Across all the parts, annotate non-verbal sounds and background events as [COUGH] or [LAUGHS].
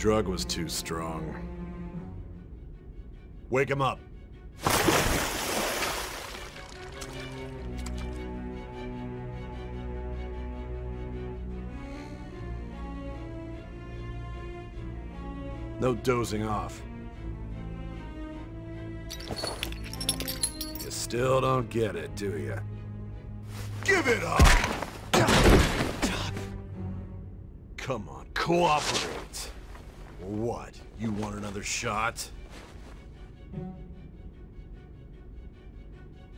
Drug was too strong. Wake him up. No dozing off. You still don't get it, do you? Give it up! Come on, cooperate. Or what? You want another shot?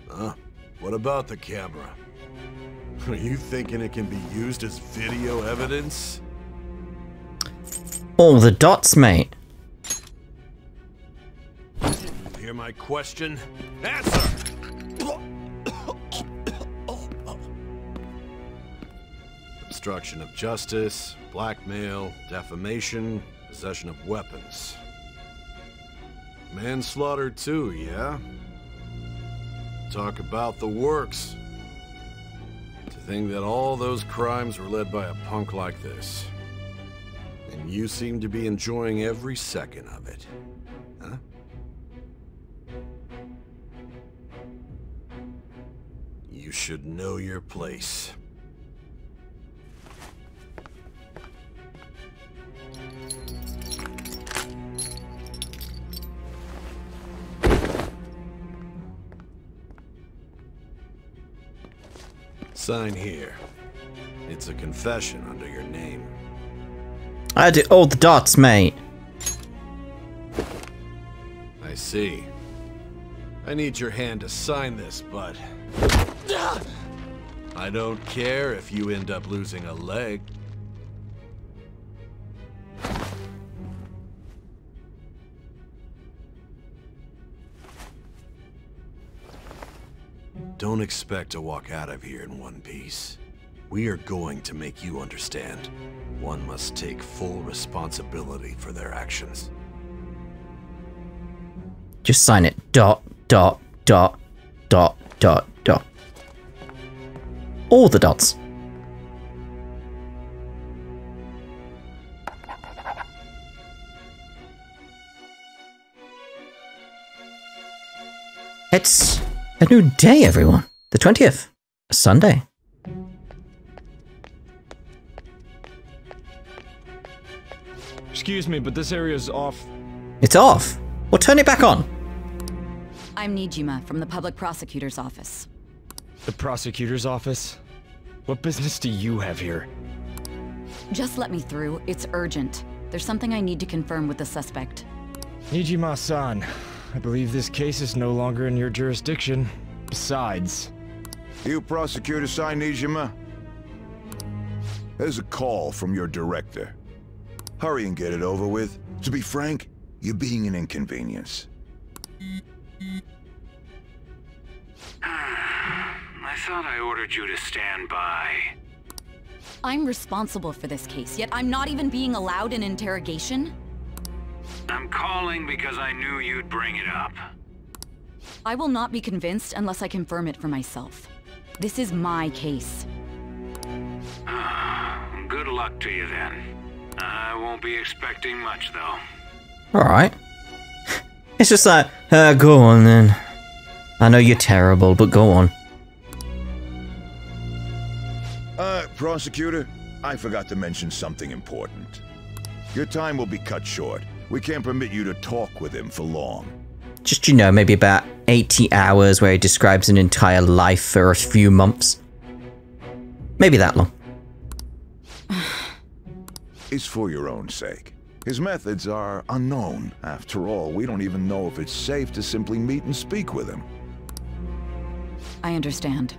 Huh? What about the camera? Are you thinking it can be used as video evidence? All the dots, mate. You hear my question? Answer! Obstruction of justice, blackmail, defamation, possession of weapons. Manslaughter too, yeah? Talk about the works. To think that all those crimes were led by a punk like this. And you seem to be enjoying every second of it. Huh? You should know your place. Sign here. It's a confession under your name. I did all the dots, mate. I see. I need your hand to sign this, but... I don't care if you end up losing a leg. Don't expect to walk out of here in one piece. We are going to make you understand. One must take full responsibility for their actions. Just sign it. Dot, dot, dot, dot, dot, dot. All the dots. It's a new day, everyone. The 20th. Sunday. Excuse me, but this area is off. It's off. Well, turn it back on. I'm Nijima from the public prosecutor's office. The prosecutor's office? What business do you have here? Just let me through. It's urgent. There's something I need to confirm with the suspect. Nijima-san, I believe this case is no longer in your jurisdiction. Besides... You prosecutor sign Nijima? There's a call from your director. Hurry and get it over with. To be frank, you're being an inconvenience. [SIGHS] I thought I ordered you to stand by. I'm responsible for this case, yet I'm not even being allowed an interrogation? I'm calling because I knew you'd bring it up. I will not be convinced unless I confirm it for myself. This is my case. [SIGHS] Good luck to you then. I won't be expecting much though. Alright. [LAUGHS] It's just like, uh, go on then. I know you're terrible, but go on. Uh, prosecutor, I forgot to mention something important. Your time will be cut short. We can't permit you to talk with him for long. Just, you know, maybe about 80 hours where he describes an entire life for a few months. Maybe that long. [SIGHS] It's for your own sake. His methods are unknown. After all, we don't even know if it's safe to simply meet and speak with him. I understand.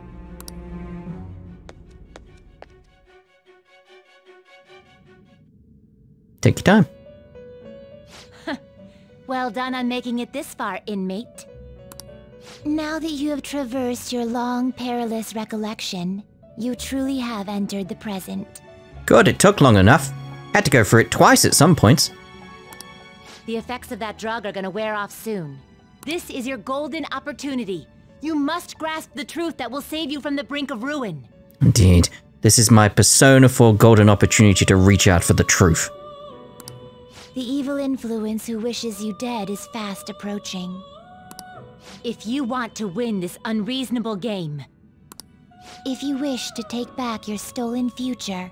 Take your time. [LAUGHS] Well done on making it this far, inmate. Now that you have traversed your long, perilous recollection, you truly have entered the present. Good, it took long enough. Had to go for it twice at some points. The effects of that drug are gonna wear off soon. This is your golden opportunity. You must grasp the truth that will save you from the brink of ruin. Indeed. This is my Persona 4 golden opportunity to reach out for the truth. The evil influence who wishes you dead is fast approaching. If you want to win this unreasonable game, if you wish to take back your stolen future,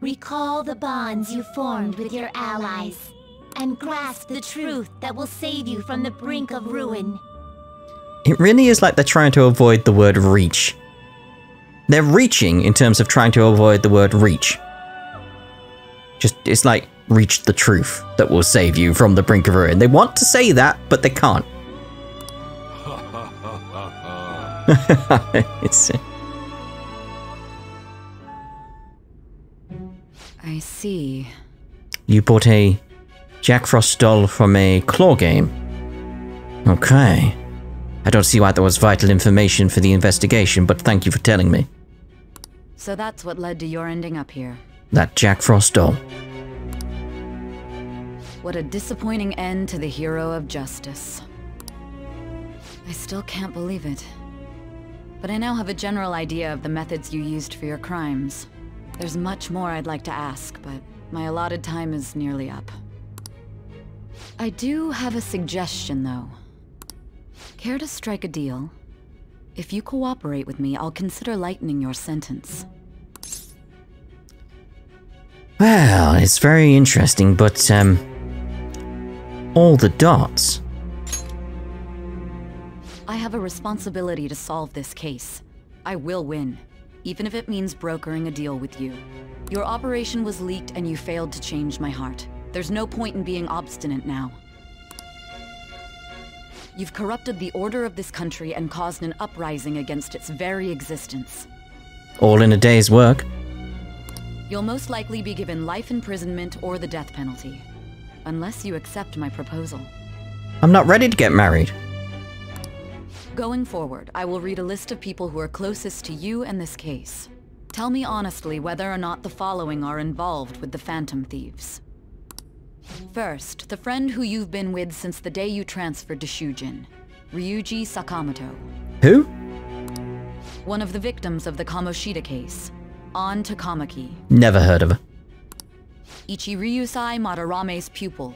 recall the bonds you formed with your allies, and grasp the truth that will save you from the brink of ruin. It really is like they're trying to avoid the word reach. They're reaching in terms of trying to avoid the word reach. Just, it's like, reach the truth that will save you from the brink of ruin. They want to say that, but they can't. [LAUGHS] it's. Uh, I see. You bought a Jack Frost doll from a claw game. Okay. I don't see why that was vital information for the investigation, but thank you for telling me. So that's what led to your ending up here. That Jack Frost doll. What a disappointing end to the hero of justice. I still can't believe it. But I now have a general idea of the methods you used for your crimes. There's much more I'd like to ask, but my allotted time is nearly up. I do have a suggestion, though. Care to strike a deal? If you cooperate with me, I'll consider lightening your sentence. Well, it's very interesting, but, um. All the dots. I have a responsibility to solve this case. I will win, even if it means brokering a deal with you. Your operation was leaked and you failed to change my heart. There's no point in being obstinate now. You've corrupted the order of this country and caused an uprising against its very existence. All in a day's work. You'll most likely be given life imprisonment or the death penalty. Unless you accept my proposal. I'm not ready to get married. Going forward, I will read a list of people who are closest to you and this case. Tell me honestly whether or not the following are involved with the Phantom Thieves. First, the friend who you've been with since the day you transferred to Shujin, Ryuji Sakamoto. Who? One of the victims of the Kamoshida case, Ann Takamaki. Never heard of her. Ichiryusai Madarame's pupil,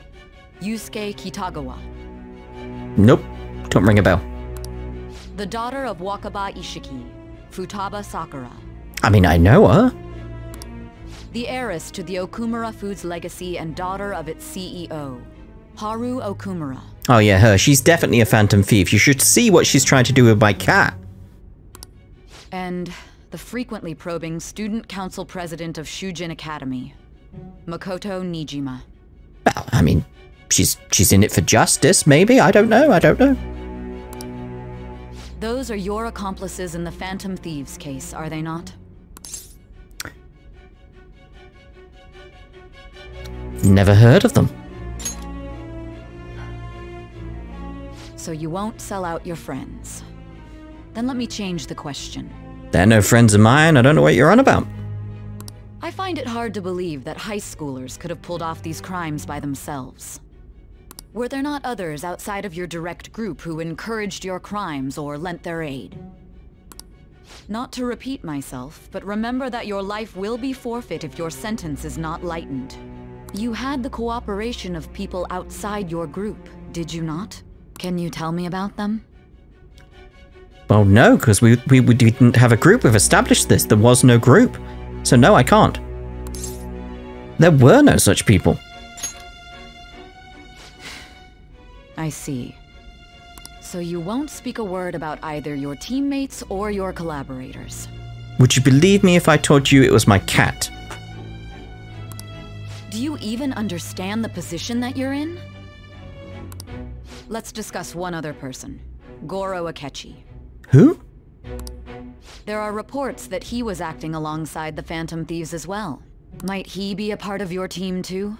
Yusuke Kitagawa. Nope. Don't ring a bell. The daughter of Wakaba Isshiki, Futaba Sakura. I mean, I know her. The heiress to the Okumura Foods legacy and daughter of its CEO, Haru Okumura. Oh, yeah, her. She's definitely a phantom thief. You should see what she's trying to do with my cat. And the frequently probing student council president of Shujin Academy, Makoto Nijima. Well, I mean, she's she's in it for justice, maybe. I don't know. I don't know. Those are your accomplices in the Phantom Thieves case, are they not? Never heard of them. So you won't sell out your friends. Then let me change the question. They're no friends of mine. I don't know what you're on about. I find it hard to believe that high schoolers could have pulled off these crimes by themselves. Were there not others outside of your direct group who encouraged your crimes or lent their aid? Not to repeat myself, but remember that your life will be forfeit if your sentence is not lightened. You had the cooperation of people outside your group, did you not? Can you tell me about them? Well, no, because we, we, we didn't have a group. We've established this. There was no group. So, no, I can't. There were no such people. I see. So you won't speak a word about either your teammates or your collaborators. Would you believe me if I told you it was my cat? Do you even understand the position that you're in? Let's discuss one other person. Goro Akechi. Who? There are reports that he was acting alongside the Phantom Thieves as well. Might he be a part of your team too?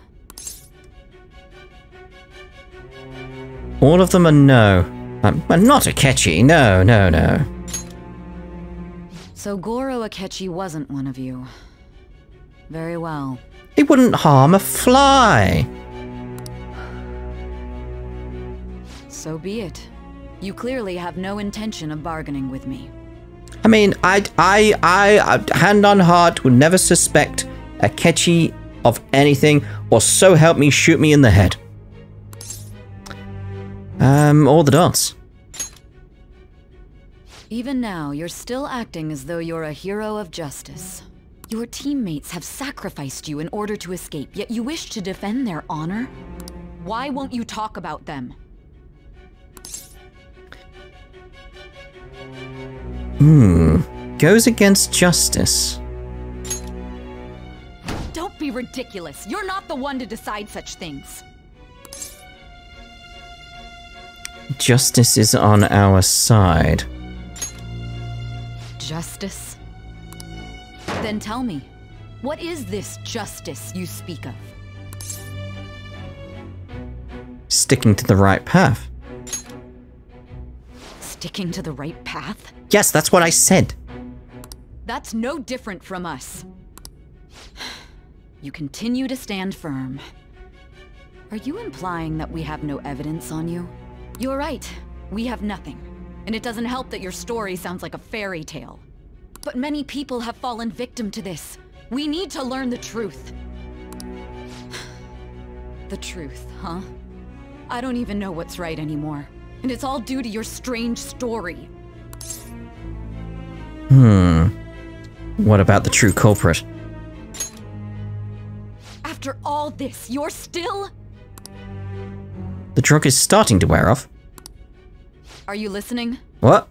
All of them are no. I'm not Akechi. No, no, no. So Goro Akechi wasn't one of you. Very well. He wouldn't harm a fly. So be it. You clearly have no intention of bargaining with me. I mean, I, I, I, hand on heart, would never suspect Akechi of anything. or so help me shoot me in the head. Um, all the dots. Even now, you're still acting as though you're a hero of justice. Your teammates have sacrificed you in order to escape, yet you wish to defend their honor? Why won't you talk about them? Hmm. Goes against justice. Don't be ridiculous. You're not the one to decide such things. Justice is on our side. Justice? Then tell me, what is this justice you speak of? Sticking to the right path. Sticking to the right path? Yes, that's what I said. That's no different from us. You continue to stand firm. Are you implying that we have no evidence on you? You're right. We have nothing. And it doesn't help that your story sounds like a fairy tale. But many people have fallen victim to this. We need to learn the truth. [SIGHS] The truth, huh? I don't even know what's right anymore. And it's all due to your strange story. Hmm. What about the true culprit? After all this, you're still... The drug is starting to wear off. Are you listening? What?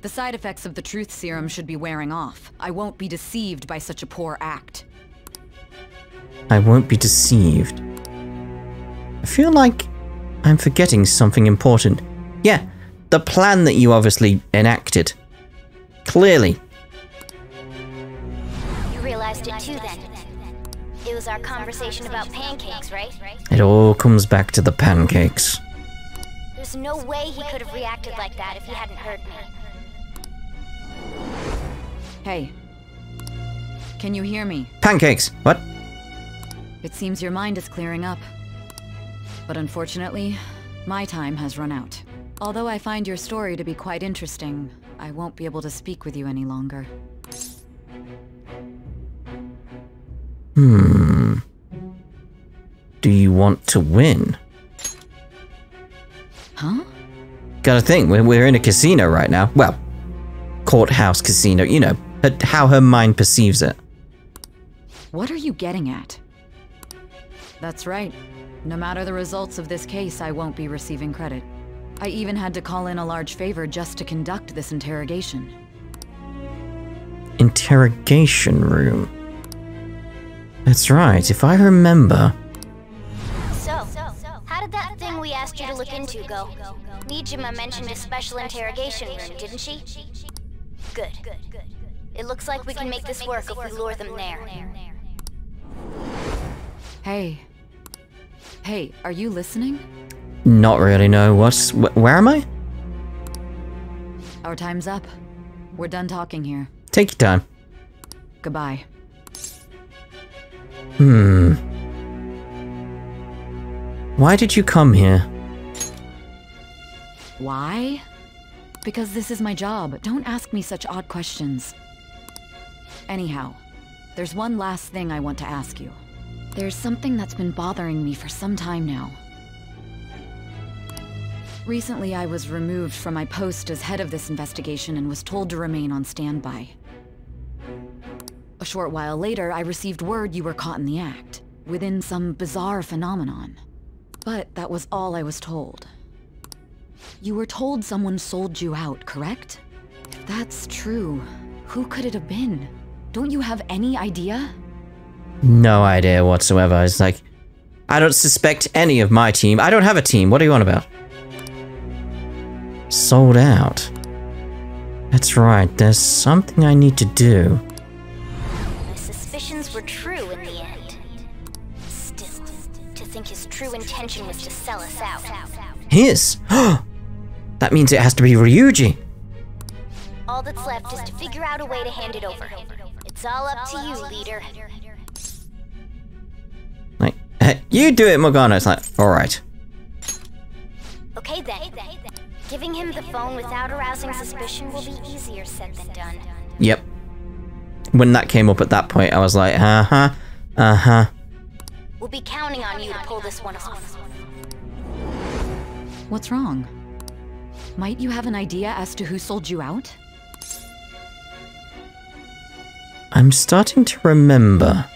The side effects of the truth serum should be wearing off. I won't be deceived by such a poor act. I won't be deceived. I feel like I'm forgetting something important. Yeah, the plan that you obviously enacted. Clearly. You realized it too then. It was our conversation about pancakes, right? It all comes back to the pancakes. There's no way he could have reacted like that if he hadn't heard me. Hey. Can you hear me? Pancakes! What? It seems your mind is clearing up. But unfortunately, my time has run out. Although I find your story to be quite interesting, I won't be able to speak with you any longer. Hmm. Do you want to win? Huh? Gotta think, we're, we're in a casino right now. Well, courthouse casino, you know, her- how her mind perceives it. What are you getting at? That's right. No matter the results of this case, I won't be receiving credit. I even had to call in a large favor just to conduct this interrogation. Interrogation room. That's right, if I remember. So, how did that thing we asked you to look into go? Nijima mentioned a special interrogation room, didn't she? Good. It looks like we can make this work if we lure them there. Hey. Hey, are you listening? Not really no. what's. Wh- where am I? Our time's up. We're done talking here. Take your time. Goodbye. Hmm. Why did you come here? Why? Because this is my job. Don't ask me such odd questions. Anyhow, there's one last thing I want to ask you. There's something that's been bothering me for some time now. Recently, I was removed from my post as head of this investigation and was told to remain on standby. A short while later, I received word you were caught in the act, within some bizarre phenomenon. But that was all I was told. You were told someone sold you out, correct? If that's true, who could it have been? Don't you have any idea? No idea whatsoever. It's like, I don't suspect any of my team. I don't have a team. What are you on about? Sold out. That's right, there's something I need to do. My suspicions were true in the end. Still, to think his true intention was to sell us out. His? [GASPS] that means it has to be Ryuji. All that's left is to figure out a way to hand it over. It's all up to you, leader. Like, [LAUGHS] you do it, Morgana. It's like, alright. Okay then. Giving him the phone without arousing suspicion will be easier said than done. Yep. When that came up at that point, I was like, uh huh, uh huh. We'll We'll be counting on you to pull this one off. What's wrong? Might you have an idea as to who sold you out? I'm starting to remember.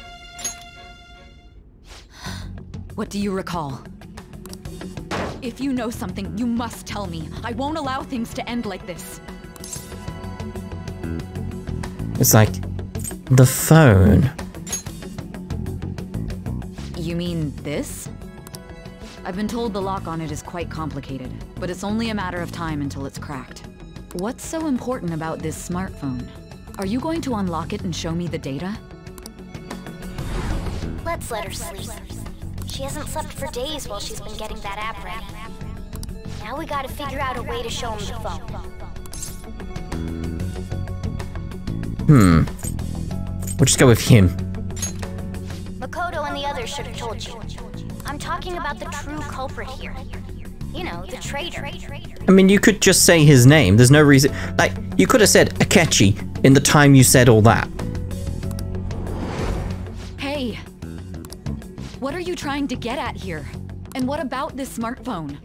What do you recall? If you know something, you must tell me. I won't allow things to end like this. It's like the phone. You mean this? I've been told the lock on it is quite complicated, but it's only a matter of time until it's cracked. What's so important about this smartphone? Are you going to unlock it and show me the data? Let's let her sleep. She hasn't slept for days while she's been getting that app ready. Now we gotta figure out a way to show him the phone. Hmm. We'll just go with him. Makoto and the others should have told you. I'm talking about the true culprit here. You know, the traitor. I mean, you could just say his name. There's no reason. Like, you could have said Akechi in the time you said all that. You trying to get at here? And what about this smartphone?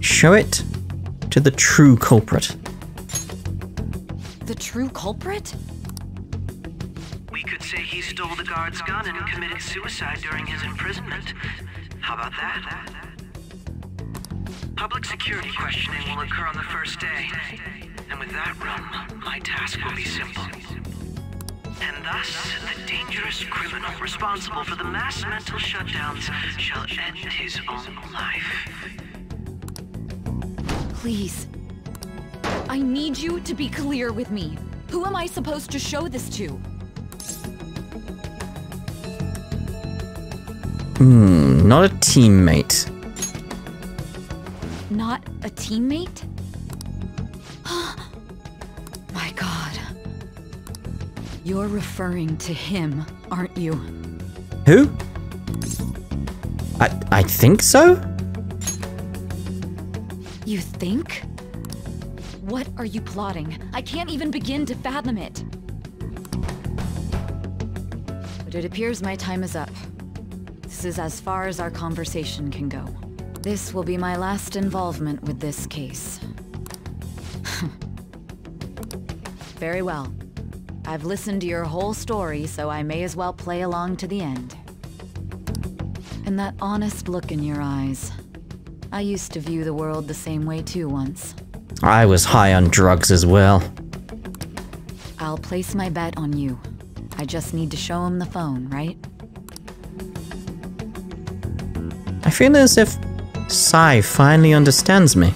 Show it to the true culprit. The true culprit? We could say he stole the guard's gun and committed suicide during his imprisonment. How about that? Public security questioning will occur on the first day. And with that run, my task will be simple. And thus, the dangerous criminal responsible for the mass mental shutdowns shall end his own life. Please. I need you to be clear with me. Who am I supposed to show this to? Hmm, not a teammate. Not a teammate? You're referring to him, aren't you? Who? I I think so. You think? What are you plotting? I can't even begin to fathom it. But it appears my time is up. This is as far as our conversation can go. This will be my last involvement with this case. [LAUGHS] Very well. I've listened to your whole story, so I may as well play along to the end. And that honest look in your eyes. I used to view the world the same way too once. I was high on drugs as well. I'll place my bet on you. I just need to show him the phone, right? I feel as if Sae finally understands me.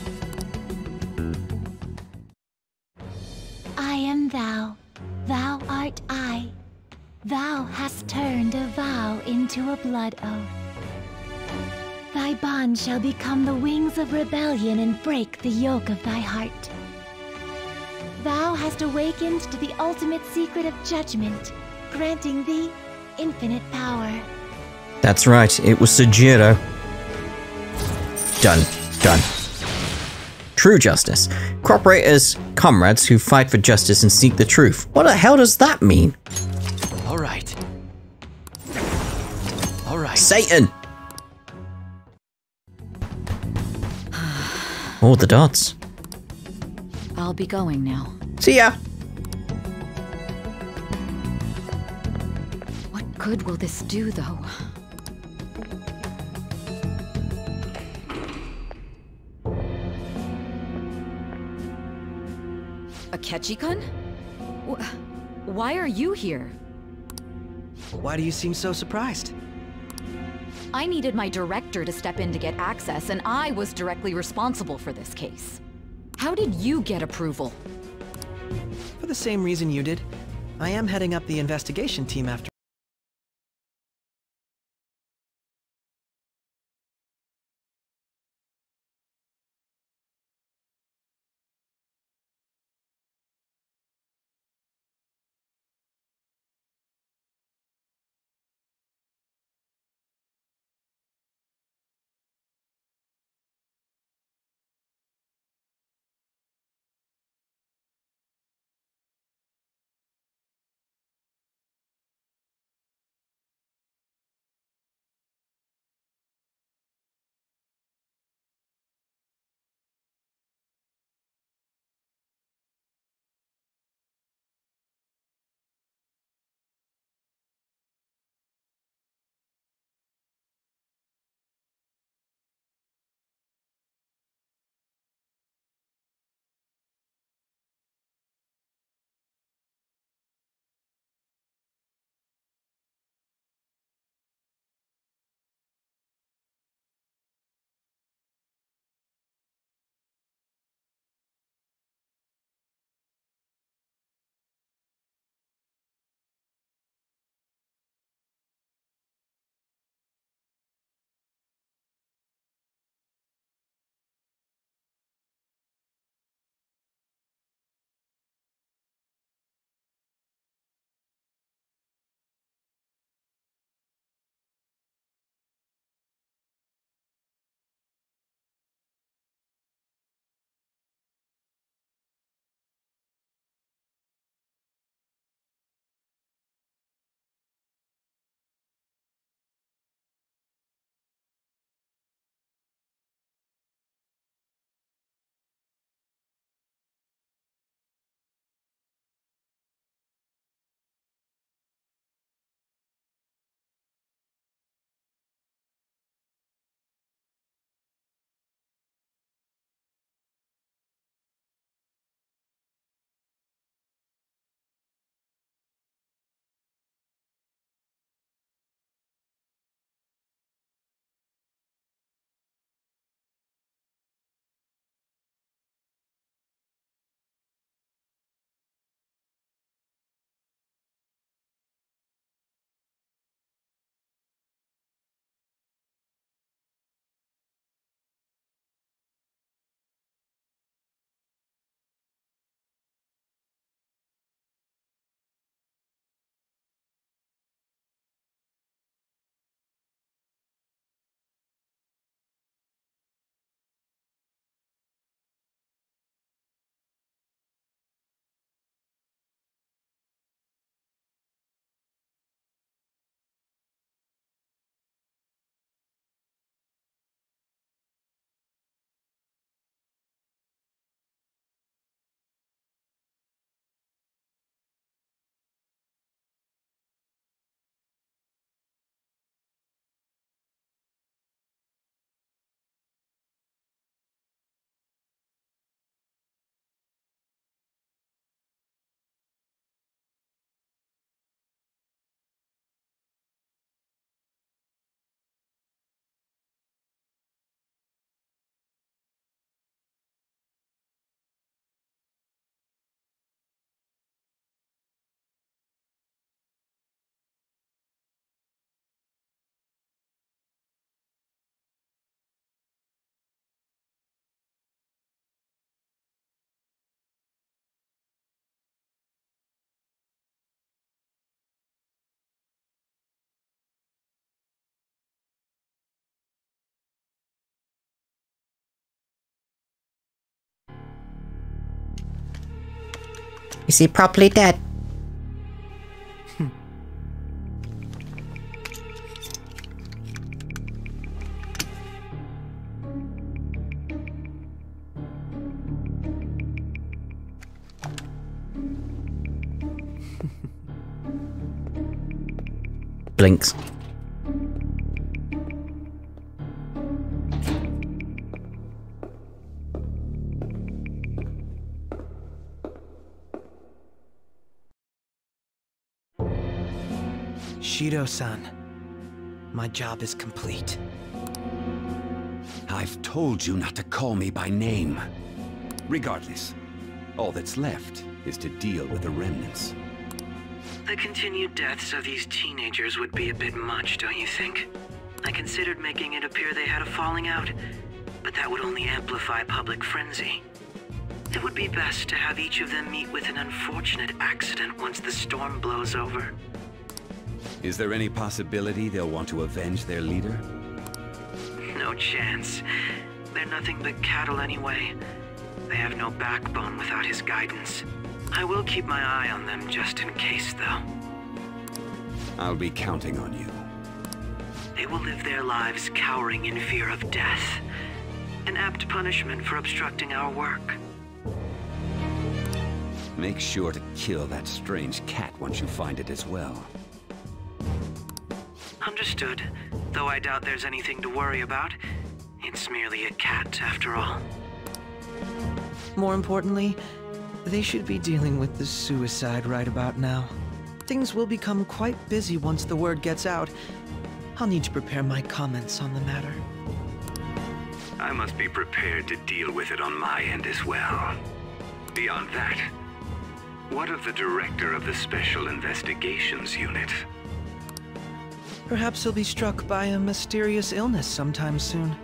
Break the yoke of thy heart. Thou hast awakened to the ultimate secret of judgment, granting thee infinite power. That's right, it was Sojiro. Done. Done. True justice. Cooperate as comrades who fight for justice and seek the truth. What the hell does that mean? All right. All right. Satan! All the dots. I'll be going now. See ya! What good will this do, though? Akechi-kun? Wh- Why are you here? Why do you seem so surprised? I needed my director to step in to get access, and I was directly responsible for this case. How did you get approval? For the same reason you did. I am heading up the investigation team after Is he properly dead? Blinks. Shido-san, my job is complete. I've told you not to call me by name. Regardless, all that's left is to deal with the remnants. The continued deaths of these teenagers would be a bit much, don't you think? I considered making it appear they had a falling out, but that would only amplify public frenzy. It would be best to have each of them meet with an unfortunate accident once the storm blows over. Is there any possibility they'll want to avenge their leader? No chance. They're nothing but cattle anyway. They have no backbone without his guidance. I will keep my eye on them just in case, though. I'll be counting on you. They will live their lives cowering in fear of death. An apt punishment for obstructing our work. Make sure to kill that strange cat once you find it as well. Understood. Though I doubt there's anything to worry about. It's merely a cat, after all. More importantly, they should be dealing with the suicide right about now. Things will become quite busy once the word gets out. I'll need to prepare my comments on the matter. I must be prepared to deal with it on my end as well. Beyond that, what of the director of the Special Investigations Unit? Perhaps he'll be struck by a mysterious illness sometime soon.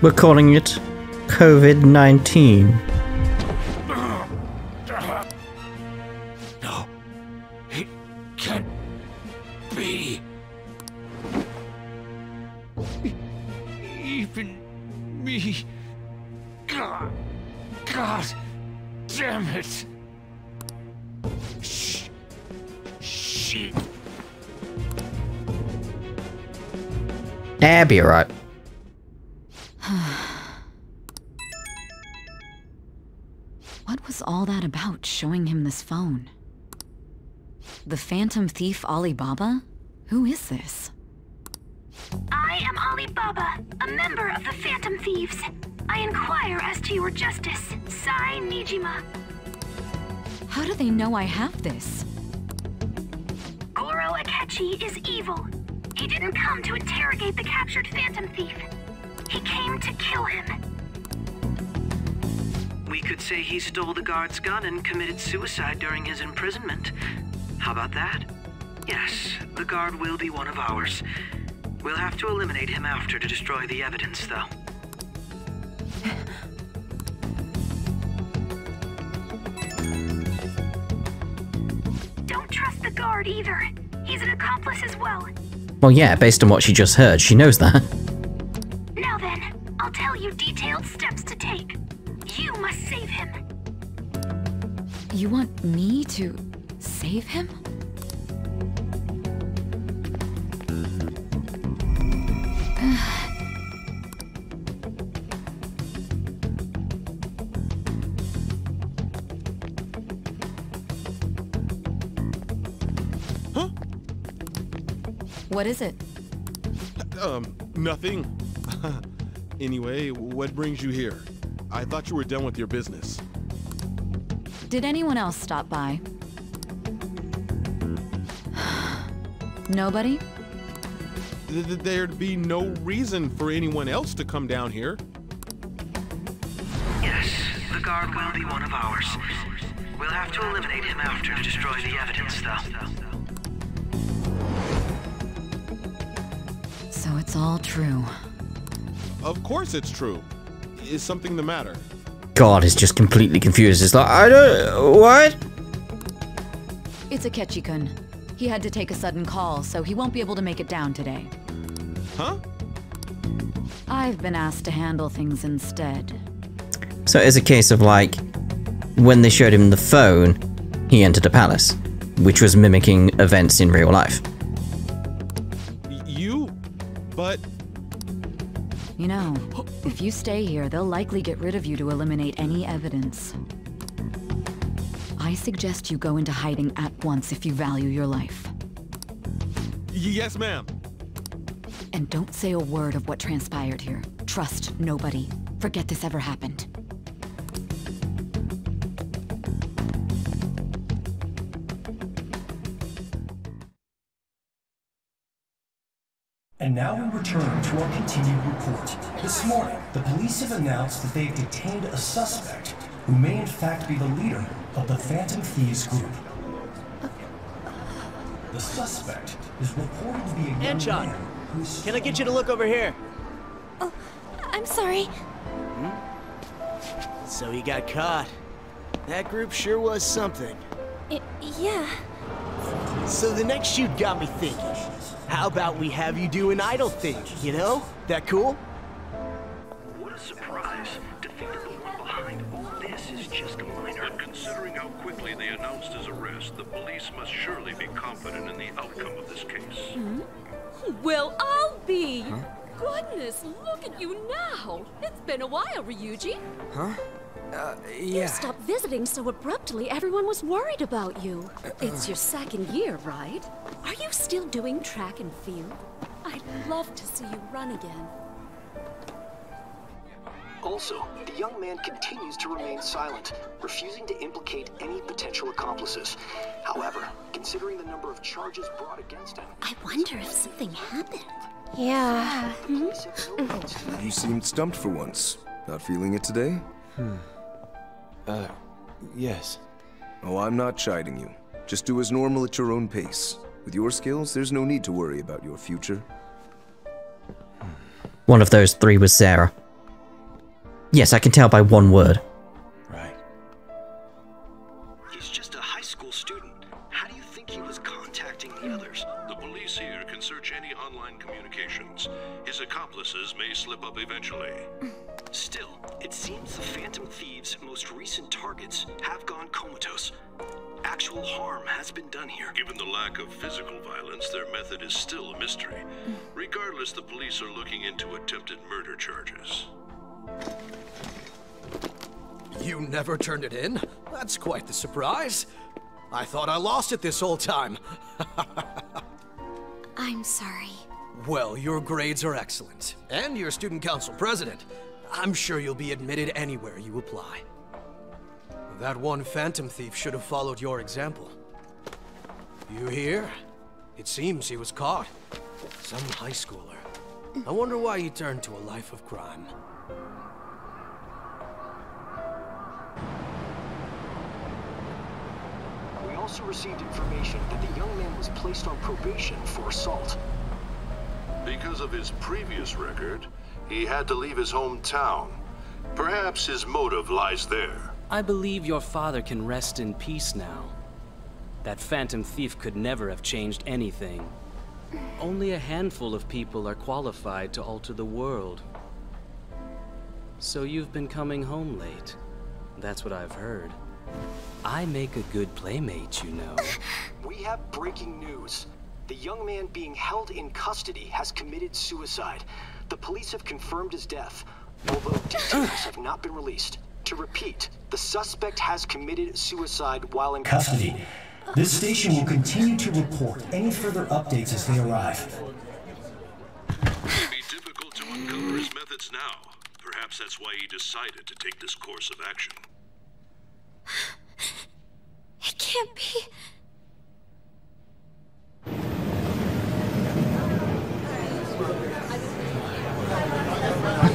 We're calling it COVID 19. Be alright. [SIGHS] What was all that about, showing him this phone? The Phantom Thief Alibaba? Who is this? I am Alibaba, a member of the Phantom Thieves. I inquire as to your justice, Sae Nijima. How do they know I have this? Goro Akechi is evil. He didn't come to interrogate the captured Phantom Thief. He came to kill him. We could say he stole the guard's gun and committed suicide during his imprisonment. How about that? Yes, the guard will be one of ours. We'll have to eliminate him after to destroy the evidence, though. Don't trust the guard either. He's an accomplice as well. Well, yeah, based on what she just heard, she knows that. Now then, I'll tell you detailed steps to take. You must save him. You want me to save him? What is it? Um, nothing. [LAUGHS] anyway, what brings you here? I thought you were done with your business. Did anyone else stop by? [SIGHS] Nobody? Th- th- There'd be no reason for anyone else to come down here. Yes, the guard will be one of ours. We'll have to eliminate him after to destroy the evidence, though. It's all true. Of course it's true. Is something the matter? God is just completely confused. It's like, I don't. What? It's Akechi-kun. He had to take a sudden call, so he won't be able to make it down today. Huh? I've been asked to handle things instead. So it's a case of like, when they showed him the phone, he entered a palace, which was mimicking events in real life. You stay here, they'll likely get rid of you to eliminate any evidence. I suggest you go into hiding at once if you value your life. Yes, ma'am. And don't say a word of what transpired here. Trust nobody. Forget this ever happened. And now we return to our continued report. This morning, the police have announced that they have detained a suspect who may in fact be the leader of the Phantom Thieves group. The suspect is reported to be a young Anchon, man who is can I get you to look over here? Oh, I'm sorry. Hmm? So he got caught. That group sure was something. I- yeah. So the next shoot got me thinking. How about we have you do an idol thing, you know? That cool? What a surprise to think that the one behind all this is just a minor. But considering how quickly they announced his arrest, the police must surely be confident in the outcome of this case. Hmm? Well, I'll be. Goodness, look at you now. It's been a while, Ryuji. Huh? Uh, You stopped visiting so abruptly, everyone was worried about you. It's your second year, right? Are you still doing track and field? I'd love to see you run again. Also, the young man continues to remain silent, refusing to implicate any potential accomplices. However, considering the number of charges brought against him, I wonder if something happened. Yeah. You seemed stumped for once. Not feeling it today? Hmm. Uh, yes. Oh, I'm not chiding you. Just do as normal at your own pace. With your skills, there's no need to worry about your future. One of those three was Sarah. Yes, I can tell by one word. The surprise. I thought I lost it this whole time. [LAUGHS] I'm sorry. Well, your grades are excellent. And you're student council president. I'm sure you'll be admitted anywhere you apply. That one phantom thief should have followed your example. You hear? It seems he was caught. Some high schooler. I wonder why he turned to a life of crime. Also received information that the young man was placed on probation for assault. Because of his previous record, he had to leave his hometown. Perhaps his motive lies there. I believe your father can rest in peace now. That phantom thief could never have changed anything. Only a handful of people are qualified to alter the world. So you've been coming home late. That's what I've heard. I make a good playmate, you know. [LAUGHS] We have breaking news. The young man being held in custody has committed suicide. The police have confirmed his death, although [LAUGHS] details have not been released. To repeat, the suspect has committed suicide while in custody. This station will continue to report any further updates as they arrive. It'd be difficult to uncover his methods now. Perhaps that's why he decided to take this course of action. It can't be.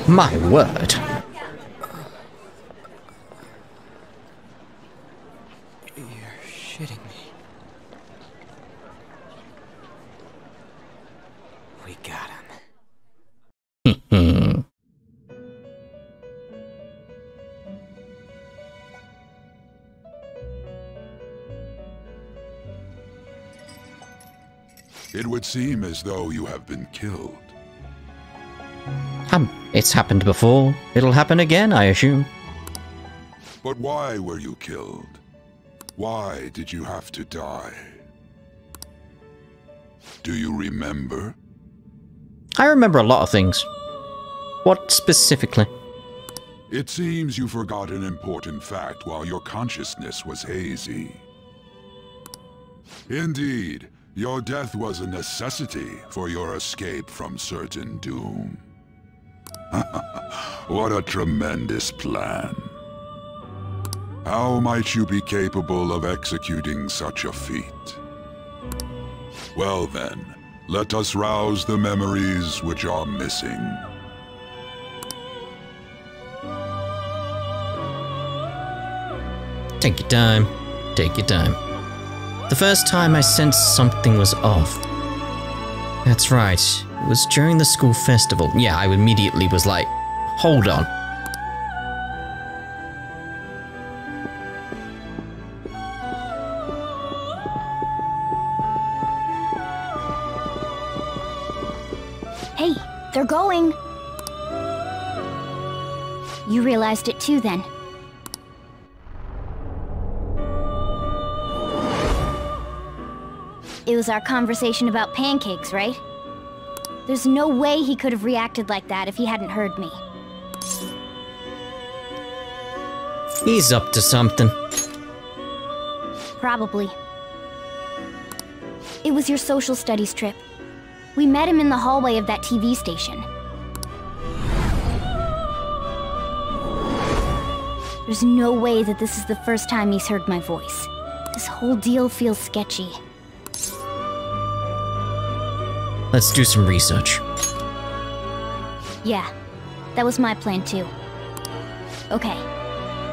My word. Seem as though you have been killed. Um, it's happened before. It'll happen again, I assume. But why were you killed? Why did you have to die? Do you remember? I remember a lot of things. What specifically? It seems you forgot an important fact while your consciousness was hazy. Indeed, your death was a necessity for your escape from certain doom. [LAUGHS] what a tremendous plan. How might you be capable of executing such a feat? Well then, let us rouse the memories which are missing. Take your time. Take your time. The first time I sensed something was off. That's right. It was during the school festival. Yeah, I immediately was like, hold on. Hey, they're going. You realized it too then. It was our conversation about pancakes, right? There's no way he could have reacted like that if he hadn't heard me. He's up to something. Probably. It was your social studies trip. We met him in the hallway of that TV station. There's no way that this is the first time he's heard my voice. This whole deal feels sketchy. Let's do some research. Yeah, that was my plan too. Okay,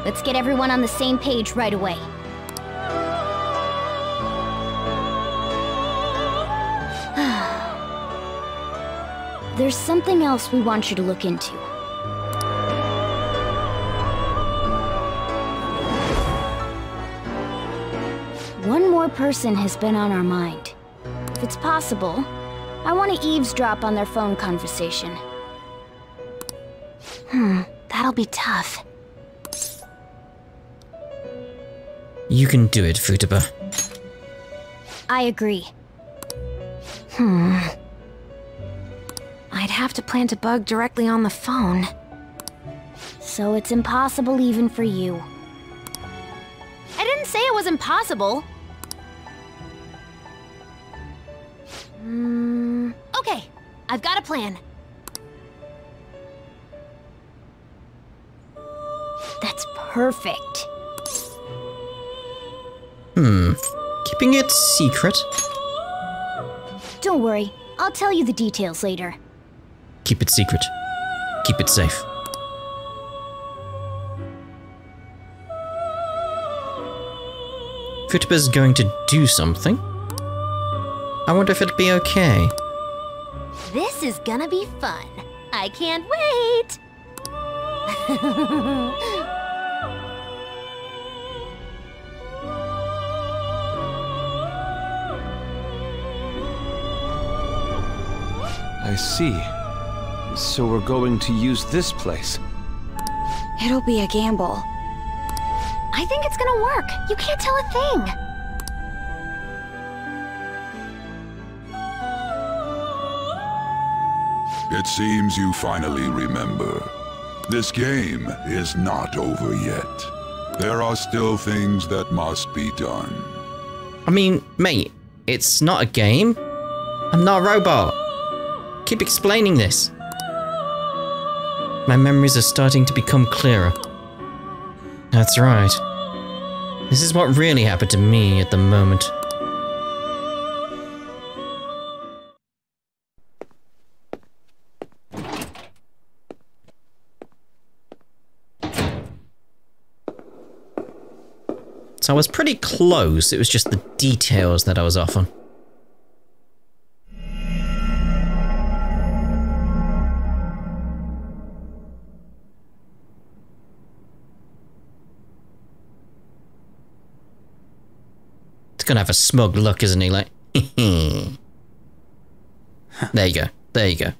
let's get everyone on the same page right away. [SIGHS] There's something else we want you to look into. One more person has been on our mind. If it's possible, I want to eavesdrop on their phone conversation. Hmm, that'll be tough. You can do it, Futaba. I agree. Hmm. I'd have to plant a bug directly on the phone. So it's impossible even for you. I didn't say it was impossible. Okay, I've got a plan. That's perfect. Hmm. Keeping it secret? Don't worry, I'll tell you the details later. Keep it secret. Keep it safe. Futaba's going to do something. I wonder if it'll be okay. This is gonna be fun. I can't wait! [LAUGHS] I see. So we're going to use this place. It'll be a gamble. I think it's gonna work. You can't tell a thing. Seems you finally remember. This game is not over yet. There are still things that must be done. I mean, mate, it's not a game. I'm not a robot. Keep explaining this. My memories are starting to become clearer. That's right. This is what really happened to me at the moment. So I was pretty close, it was just the details that I was off on. It's gonna have a smug look, isn't he? Like, [LAUGHS] there you go. There you go.